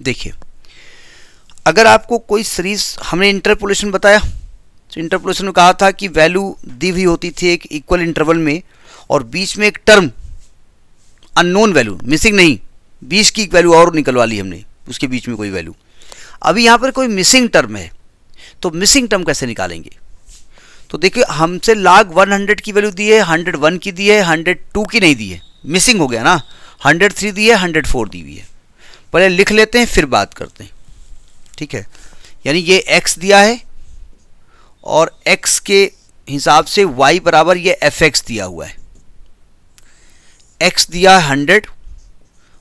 देखिए, अगर आपको कोई सीरीज़ हमने इंटरपोलेशन बताया तो इंटरपोलेशन में कहा था कि वैल्यू दी हुई होती थी एक इक्वल इंटरवल में, और बीच में एक टर्म अननोन वैल्यू मिसिंग नहीं, बीच की एक वैल्यू और निकलवा ली हमने, उसके बीच में कोई वैल्यू अभी यहाँ पर कोई मिसिंग टर्म है तो मिसिंग टर्म कैसे निकालेंगे? तो देखिए, हमसे लाग 100 की वैल्यू दी है 101 की दी है 102 की नहीं दी है मिसिंग हो गया ना 103 दी है 104 दी हुई है। पहले लिख लेते हैं, फिर बात करते हैं। ठीक है? यानी ये x दिया है और x के हिसाब से y बराबर ये एफ़ एक्स दिया हुआ है। x दिया है हंड्रेड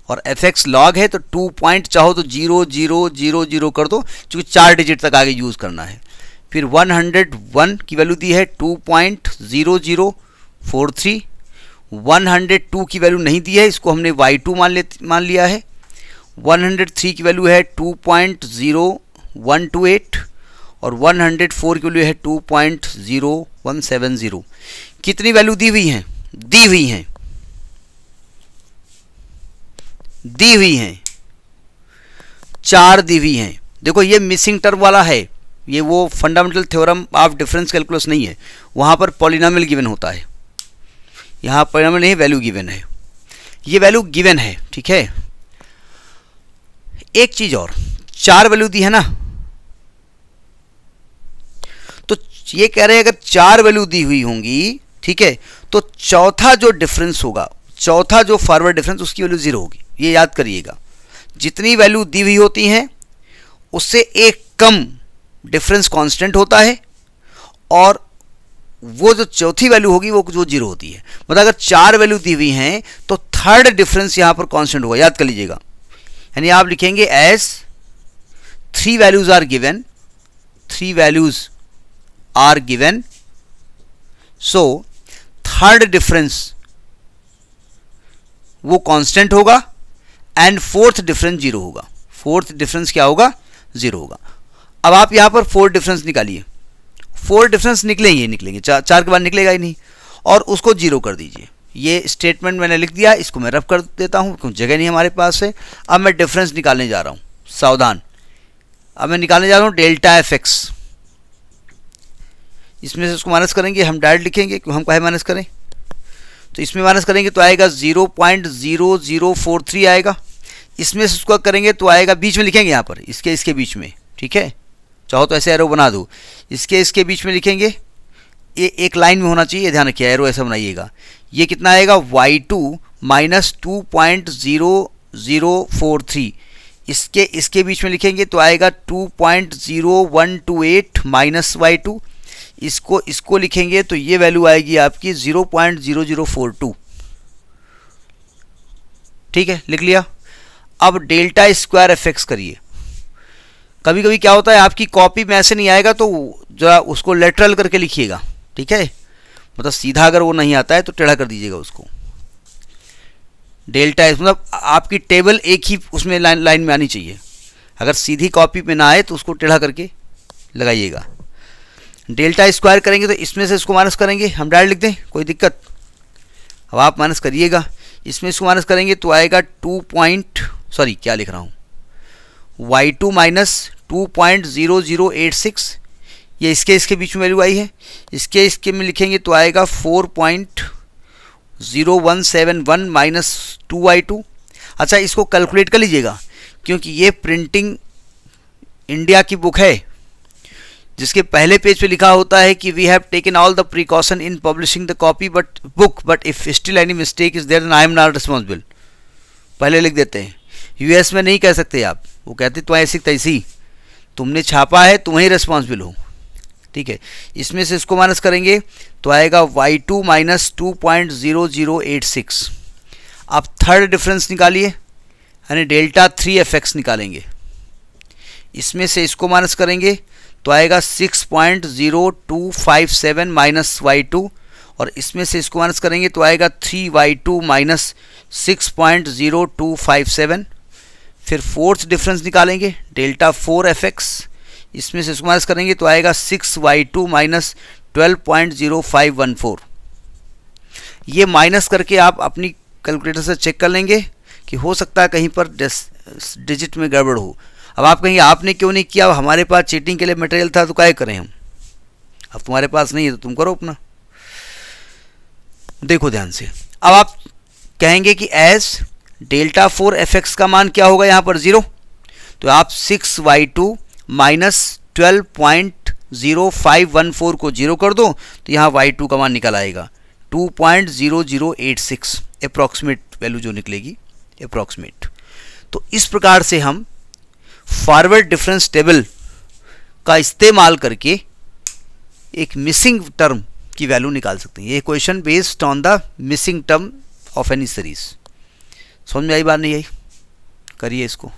और एफ़ एक्स लॉग है तो टू पॉइंट चाहो तो ज़ीरो ज़ीरो ज़ीरो ज़ीरो कर दो, क्योंकि चार डिजिट तक आगे यूज़ करना है। फिर वन हंड्रेड वन की वैल्यू दी है two point zero zero four three one hundred two की वैल्यू नहीं दी है, इसको हमने वाई टू मान ले, मान लिया है। वन हंड्रेड थ्री की वैल्यू है two point zero one two eight और वन हंड्रेड फोर की वैल्यू है two point zero one seven zero कितनी वैल्यू दी हुई हैं? दी हुई हैं। दी हुई हैं। चार दी हुई हैं। देखो, ये मिसिंग टर्म वाला है। ये वो fundamental theorem of difference calculus नहीं है। वहाँ पर पॉलिनॉमियल गिवन होता है। यहाँ पॉलिनॉमियल नहीं वैल्यू गिवन है। ये वैल्यू गिवन है, ठीक है? एक चीज़ और, चार वैल्यू दी है ना? तो ये कह रहे हैं अगर चार वैल्यू दी हुई होंगी, ठीक है तो चौथा जो डिफरेंस होगा, चौथा जो फॉरवर्ड डिफरेंस उसकी वैल्यू ज़ीरो होगी। ये याद करिएगा। जितनी वैल्यू दी हुई होती हैं, उससे एक कम डिफरेंस कांस्टेंट होता है, और वो जो चौथी वैल्यू होगी, वो जो ज़ीरो होती है। मतलब अगर चार वैल्यू दी हुई हैं तो थर्ड डिफरेंस यहाँ पर कांस्टेंट होगा। याद कर लीजिएगा। यानी आप लिखेंगे as three values are given three values are given so third difference वो कांस्टेंट होगा एंड फोर्थ डिफरेंस ज़ीरो होगा। फोर्थ डिफरेंस क्या होगा? ज़ीरो होगा। अब आप यहाँ पर फोर्थ डिफरेंस निकालिए। फोर डिफरेंस निकलेंगे निकलेंगे। चार चार के बाद निकलेगा ही नहीं। और उसको ज़ीरो कर दीजिए। ये स्टेटमेंट मैंने लिख दिया, इसको मैं रफ कर देता हूँ, क्योंकि जगह नहीं हमारे पास है। अब मैं डिफरेंस निकालने जा रहा हूँ, सावधान। अब मैं निकालने जा रहा हूँ डेल्टा एफ़ एक्स इसमें से उसको माइनस करेंगे, हम डायरेक्ट लिखेंगे, क्यों, हम कहे माइनस करें? तो इसमें माइनस करेंगे तो आएगा zero point zero zero four three आएगा। इसमें से उसको करेंगे तो आएगा, बीच में लिखेंगे यहाँ पर, इसके इसके बीच में, ठीक है? चाहो तो ऐसे एरो बना दो। इसके इसके बीच में लिखेंगे, ये एक लाइन में होना चाहिए ध्यान रखिए एरो ऐसा बनाइएगा। ये कितना आएगा? Y two minus two point zero zero four three इसके इसके बीच में लिखेंगे तो आएगा two point zero one two eight minus Y two इसको इसको लिखेंगे तो ये वैल्यू आएगी आपकी zero point zero zero four two ठीक है? लिख लिया? अब डेल्टा स्क्वायर एफ़ एक्स करिए। कभी कभी क्या होता है, आपकी कॉपी में ऐसे नहीं आएगा तो जरा उसको लेटरल करके लिखिएगा। ठीक है? मतलब सीधा अगर वो नहीं आता है तो टेढ़ा कर दीजिएगा उसको। डेल्टा मतलब आपकी टेबल एक ही उसमें लाइन लाइन में आनी चाहिए। अगर सीधी कॉपी में ना आए तो उसको टेढ़ा करके लगाइएगा। डेल्टा स्क्वायर करेंगे तो इसमें से इसको माइनस करेंगे। हम डायरेक्ट लिख दें, कोई दिक्कत। अब आप माइनस करिएगा। इसमें इसको माइनस करेंगे तो आएगा टू पॉइंट, सॉरी, क्या लिख रहा हूँ? Y two minus two point zero zero eight six ये इसके इसके बीच में वैल्यू आई है। इसके इसके में लिखेंगे तो आएगा four point zero one seven one minus two I two अच्छा इसको कैलकुलेट कर लीजिएगा, क्योंकि ये प्रिंटिंग इंडिया की बुक है, जिसके पहले पेज पे लिखा होता है कि we have taken all the precaution in publishing the copy but book but if still any mistake is there then I am not responsible पहले लिख देते हैं। यूएस में नहीं कह सकते आप। वो कहते तो ऐसी तैसी। तुमने छापा है तुम्हें रिस्पॉन्सिबल हो। ठीक है? इसमें से इसको माइनस करेंगे तो आएगा Y two minus two point zero zero eight six आप थर्ड डिफरेंस निकालिए, यानी डेल्टा थ्री एफ़ एक्स निकालेंगे। इसमें से इसको माइनस करेंगे तो आएगा six point zero two five seven minus Y two और इसमें से इसको माइनस करेंगे तो आएगा three Y two minus six point zero two five seven फिर फोर्थ डिफरेंस निकालेंगे डेल्टा फोर एफ़ एक्स इसमें से इसको माइनस करेंगे तो आएगा six Y two minus twelve point zero five one four ये माइनस करके आप अपनी कैलकुलेटर से चेक कर लेंगे कि हो सकता है कहीं पर डिजिट में गड़बड़ हो। अब आप कहेंगे, आपने क्यों नहीं किया? हमारे पास चीटिंग के लिए मटेरियल था तो क्या करें हम? अब तुम्हारे पास नहीं है तो तुम करो अपना। देखो ध्यान से। अब आप कहेंगे कि as delta four F X का मान क्या होगा यहाँ पर? ज़ीरो तो आप six Y two minus twelve point zero five one four को ज़ीरो कर दो तो यहाँ वाई टू का मान निकल आएगा। Two point zero zero eight six approximate value जो निकलेगी अप्रॉक्सीमेट तो इस प्रकार से हम फॉरवर्ड डिफरेंस टेबल का इस्तेमाल करके एक मिसिंग टर्म की वैल्यू निकाल सकते हैं। ये question based on the missing term of any series समझ में आई बात नहीं आई? करिए इसको।